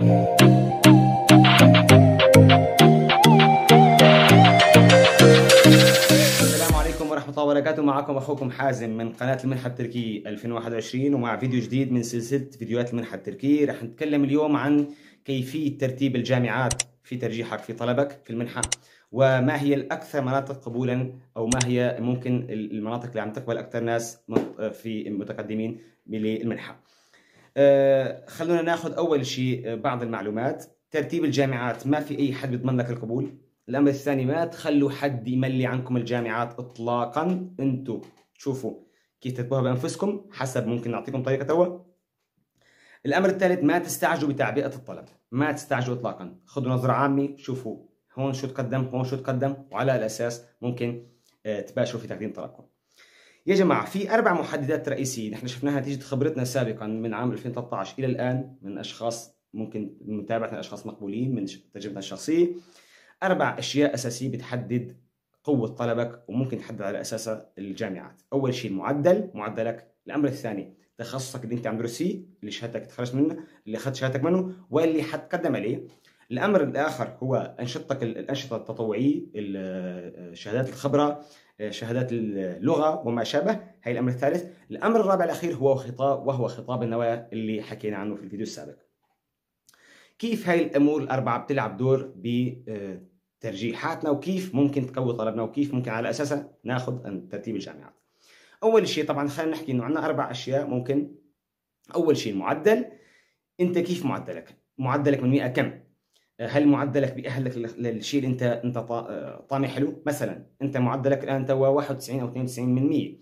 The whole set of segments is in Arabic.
السلام عليكم ورحمة الله وبركاته. معكم أخوكم حازم من قناة المنحة التركية 2021 ومع فيديو جديد من سلسلة فيديوهات المنحة التركية. رح نتكلم اليوم عن كيفية ترتيب الجامعات في ترجيحك في طلبك في المنحة وما هي الأكثر مناطق قبولا أو ما هي ممكن المناطق اللي عم تقبل أكثر ناس في متقدمين للمنحة خلونا ناخذ أول شيء بعض المعلومات. ترتيب الجامعات ما في أي حد بيضمن لك القبول؟ الأمر الثاني ما تخلوا حد يملي عنكم الجامعات اطلاقا؟ أنتم تشوفوا كيف ترتبوها بأنفسكم حسب ممكن نعطيكم طريقة توا. الأمر الثالث ما تستعجلوا بتعبئة الطلب. ما تستعجلوا اطلاقا. خذوا نظرة عامة شوفوا هون شو تقدم هون شو تقدم وعلى الأساس ممكن آه، تباشروا في تقديم طلبكم. يا جماعة في أربع محددات رئيسيه نحن شفناها نتيجة خبرتنا سابقا من عام 2013 إلى الآن من أشخاص ممكن متابعة أشخاص مقبولين من تجربتنا الشخصية. أربع أشياء أساسية بتحدد قوة طلبك وممكن تحدد على اساسها الجامعات. أول شيء المعدل معدلك. الأمر الثاني تخصصك اللي أنت عم تدرسيه اللي شهادتك تخرجت منه اللي أخذت شهادتك منه واللي حتقدم عليه. الأمر الآخر هو أنشطتك الأنشطة التطوعية شهادات الخبرة شهادات اللغة وما شابه هي الأمر الثالث الأمر الرابع الأخير هو خطاب وهو خطاب النوايا اللي حكينا عنه في الفيديو السابق كيف هاي الأمور الأربعة بتلعب دور بترجيحاتنا وكيف ممكن تقوي طلبنا وكيف ممكن على أساسها ناخذ ترتيب الجامعات. أول شيء طبعا خلينا نحكي إنه عندنا أربع أشياء ممكن أول شيء المعدل أنت كيف معدلك؟ معدلك من 100 كم؟ هل معدلك بيأهلك للشيء اللي انت انت طامح له؟ مثلا انت معدلك الآن توا 91 أو 92 من 100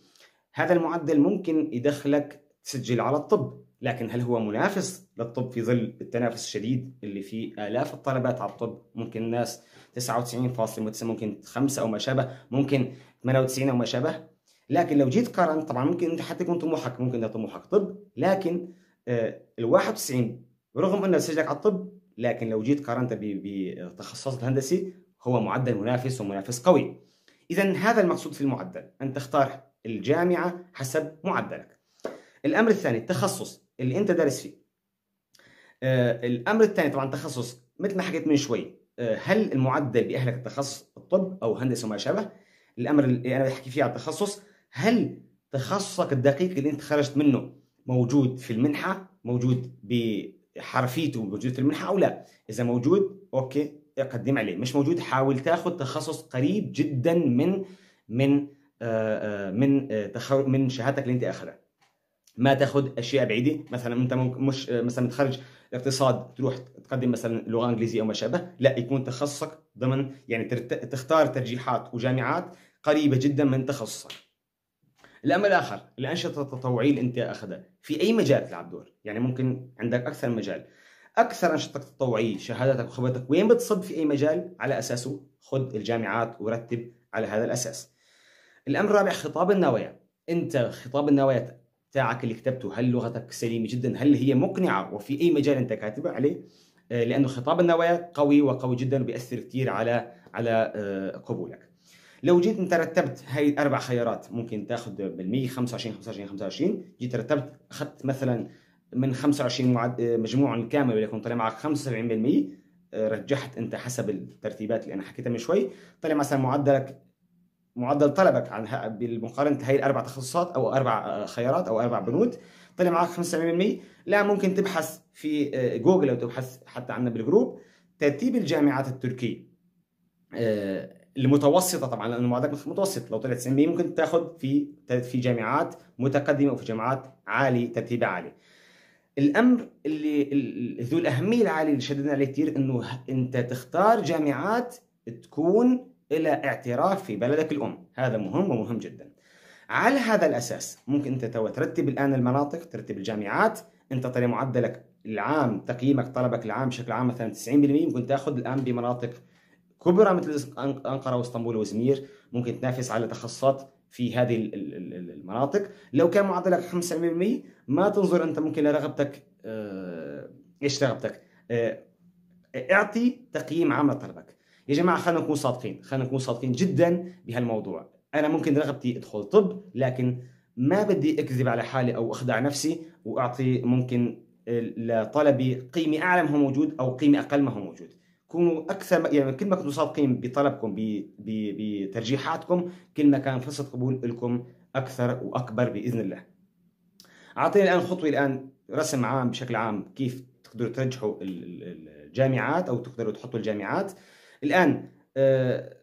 هذا المعدل ممكن يدخلك تسجل على الطب لكن هل هو منافس للطب في ظل التنافس الشديد اللي فيه آلاف الطلبات على الطب؟ ممكن الناس 99.9 ممكن 5 أو ما شابه ممكن 98 أو ما شابه. لكن لو جيت قارنت طبعا ممكن أنت حتى يكون طموحك ممكن طموحك طب لكن آه، ال 91 رغم أنه سجلك على الطب لكن لو جيت قارنت بتخصصات الهندسي هو معدل منافس ومنافس قوي. اذا هذا المقصود في المعدل أن تختار الجامعة حسب معدلك. الأمر الثاني التخصص اللي أنت دارس فيه. آه الأمر الثاني طبعا تخصص مثل ما حكيت من شوي آه هل المعدل بيأهلك التخصص الطب أو هندسة وما شابه الأمر اللي أنا بحكي فيه على التخصص هل تخصصك الدقيق اللي أنت خرجت منه موجود في المنحة موجود بحرفيته موجود في المنحة أو لا. إذا موجود أوكي اقدم عليه. مش موجود حاول تاخذ تخصص قريب جدا من من آه, آه، من آه من شهادتك اللي أنت أخذها. ما تاخذ أشياء بعيدة. مثلا أنت مش مثلا متخرج اقتصاد تروح تقدم مثلا لغة إنجليزية أو ما شابه. لا يكون تخصصك ضمن يعني تختار ترجيحات وجامعات قريبة جدا من تخصصك. الامر الآخر الأنشطة التطوعية اللي أنت أخذها في أي مجال تلعب دور؟ يعني ممكن عندك أكثر مجال. أكثر انشطتك التطوعيه شهاداتك وخبرتك وين بتصب في أي مجال؟ على أساسه خذ الجامعات ورتب على هذا الأساس. الأمر الرابع خطاب النوايا. أنت خطاب النوايا تاعك اللي كتبته هل لغتك سليمة جدا؟ هل هي مقنعة؟ وفي أي مجال أنت كاتبه عليه؟ آه، لأنه خطاب النوايا قوي وقوي جدا وبيأثر كثير على على آه، قبولك. لو جيت انت رتبت هاي أربع خيارات ممكن تاخذ بالمية 25 25 25 جيت رتبت أخذت مثلا من 25 معد... آه، مجموع الكامل وليكن طلع معك 75% رجحت أنت حسب الترتيبات اللي أنا حكيتها من شوي. طلع مثلا معدلك معدل طلبك عن بالمقارنة هاي الأربع تخصصات أو أربع آه، خيارات أو أربع بنود طلع معك 75% لا ممكن تبحث في آه، جوجل أو تبحث حتى عنا بالجروب. ترتيب الجامعات التركية آه، المتوسطة طبعا لأنه معدلك متوسط. لو طلعت 90% ممكن تاخذ في في جامعات متقدمة وفي جامعات عالي ترتيبها عالي. الأمر اللي ذو الأهمية العالية اللي شددنا عليه كثير إنه أنت تختار جامعات تكون إلى اعتراف في بلدك الأم. هذا مهم ومهم جدا. على هذا الأساس ممكن أنت تو ترتب الآن المناطق ترتب الجامعات. أنت طلع معدلك العام تقييمك طلبك العام بشكل عام مثلا 90% ممكن تاخذ الآن بمناطق كبرى مثل أنقرة وإسطنبول وإزمير ممكن تنافس على تخصصات في هذه المناطق. لو كان معدلك 5% ما تنظر أنت ممكن لرغبتك آه، إيش رغبتك؟ آه، اعطي تقييم عام لطلبك. يا جماعة خلينا نكون صادقين. خلينا نكون صادقين جدا بهالموضوع. أنا ممكن رغبتي أدخل طب لكن ما بدي أكذب على حالي أو أخدع نفسي وأعطي ممكن لطلبي قيمة أعلى ما هو موجود أو قيمة أقل ما هو موجود. كونوا أكثر يعني كل ما كنتوا صادقين بطلبكم بترجيحاتكم كل ما كان فرصه قبول لكم أكثر واكبر باذن الله. اعطيني الان خطوه الان رسم عام بشكل عام كيف تقدروا ترجحوا الجامعات أو تقدروا تحطوا الجامعات. الان آه،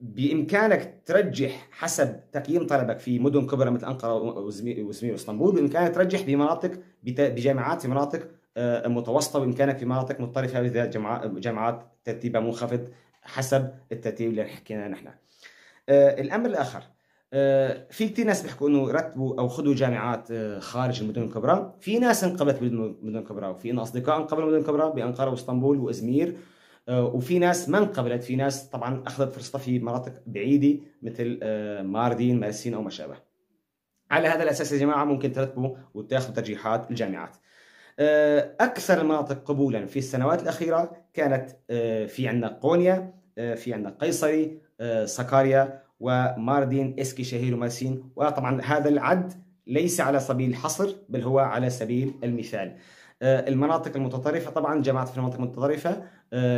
بامكانك ترجح حسب تقييم طلبك في مدن كبرى مثل انقره وازمير واسطنبول بامكانك ترجح بمناطق بجامعات في مناطق آه، متوسطة بامكانك في مناطق متطرفه بالذات جامعات ترتيبها منخفض حسب الترتيب اللي حكينا نحن. آه، الأمر الآخر آه، في كثير ناس بيحكوا إنه رتبوا أو خذوا جامعات خارج المدن الكبرى، في ناس انقبلت بالمدن الكبرى وفي أصدقاء انقبلوا بالمدن الكبرى بأنقرة وإسطنبول وأزمير وفي ناس ما انقبلت في ناس طبعا أخذت فرصتها في مناطق بعيدة مثل ماردين مرسين أو ما شابه. على هذا الأساس يا جماعة ممكن ترتبوا وتاخذوا ترجيحات الجامعات. آه، أكثر المناطق قبولا في السنوات الأخيرة كانت آه، في عندنا قونيا آه، في عندنا قيصري سكاريا وماردين إسكي شهير ومارسين. وطبعا هذا العد ليس على سبيل الحصر بل هو على سبيل المثال. المناطق المتطرفة طبعا جامعات في المناطق المتطرفة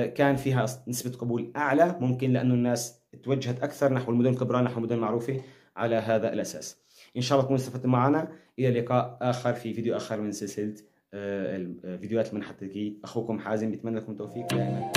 كان فيها نسبة قبول أعلى ممكن لأنه الناس توجهت أكثر نحو المدن الكبرى نحو المدن المعروفة على هذا الأساس. إن شاء الله تكونوا استفدتم معنا. إلى لقاء آخر في فيديو آخر من سلسلة الفيديوهات اللي بنحطها أخوكم حازم بتمنى لكم التوفيق دائما